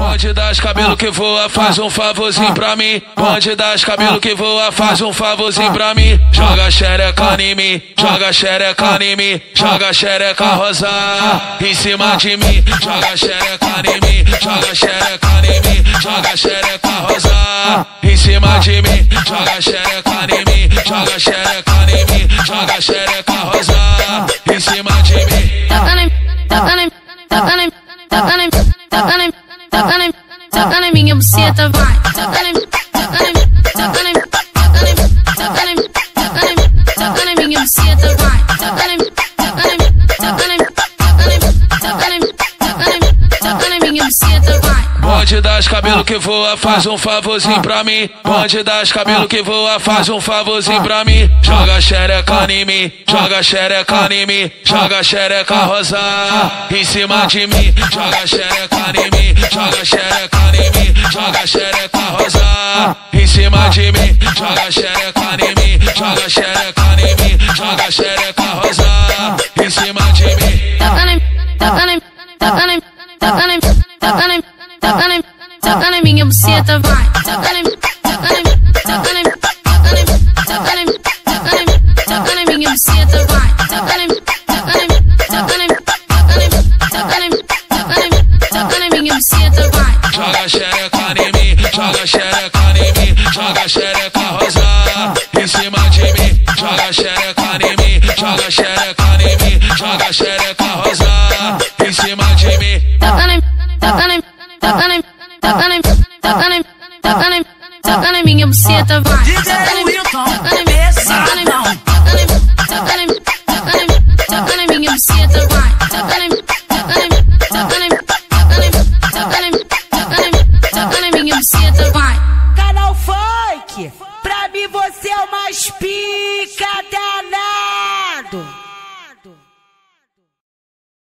Bonde das cabelo que voa, faz um favorzinho pra mim. Bonde das cabelo que voa, faz um favorzinho pra mim. Joga xereca em mim, joga xereca em mim, joga xereca rosa em cima de mim. Joga xereca em mim, joga xereca em mim, joga xereca rosa em cima de mim. Joga xereca em mim, joga xereca em mim, joga xereca rosa em cima de mim. Toca em, toca em, toca em, toca em, toca em, toca em, toca na minha buceta, vai. Toca em, toca Bonde das cabelo que voa, faz um favorzinho pra mim. Bonde das cabelo que voa, faz um favorzinho pra mim. Joga xereca em mim, joga xereca em mim, joga xereca rosa em cima de mim. Joga xereca em mim, joga xereca em mim, joga xereca rosa em cima de mim. Joga xereca em mim, joga xereca em mim, joga xereca na minha vai. Toca toca em, toca toca em, toca toca em, toca na minha buceta, vai. Toca toca toca toca toca toca toca na minha buceta, vai. Joga xereca em mim, joga xereca em mim, joga xereca rosa em cima de mim. Joga xereca em mim, joga xereca em mim, joga xereca rosa em cima de mim. Toca toca toca toca toca na minha buceta, vai. Toca em, pesadão. toca em, toca em, toca em, toca na minha buceta, vai. Toca em, toca em, toca em, toca em, toca em, toca em, toca na minha buceta, vai. Canal Funk, pra mim você é o mais pica danado.